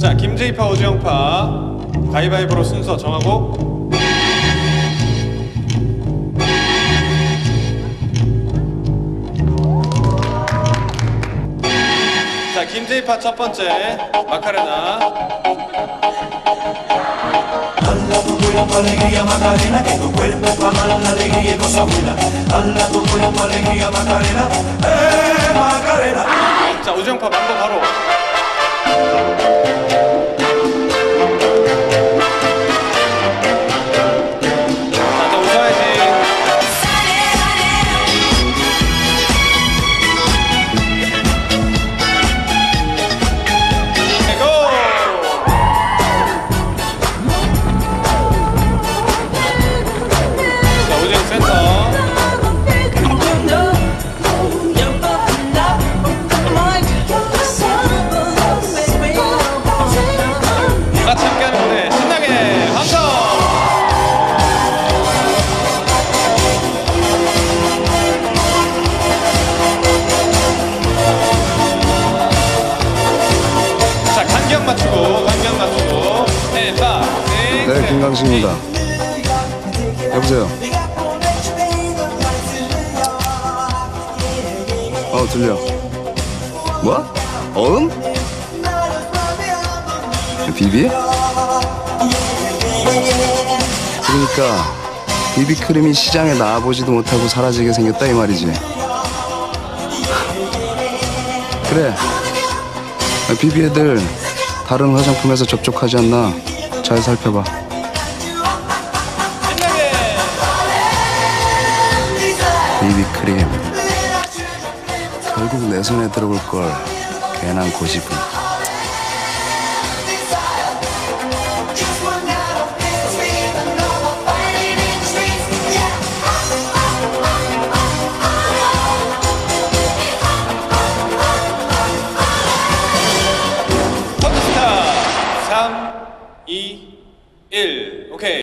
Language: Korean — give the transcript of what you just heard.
김제이파 오지영파 가위바위보로 순서 정하고 자 김제이파 첫 번째 마카레나 eh. 자 오지영파 만보 바로 자, 네, 김강식입니다. 여보세요. 어, 들려. 뭐? 어음? 비비? 그러니까 비비크림이 시장에 나와보지도 못하고 사라지게 생겼다 이 말이지. 그래. 비비 애들 다른 화장품에서 접촉하지 않나 잘 살펴봐. 비비크림 결국 내 손에 들어올 걸 괜한 고집은 E, L. Okay.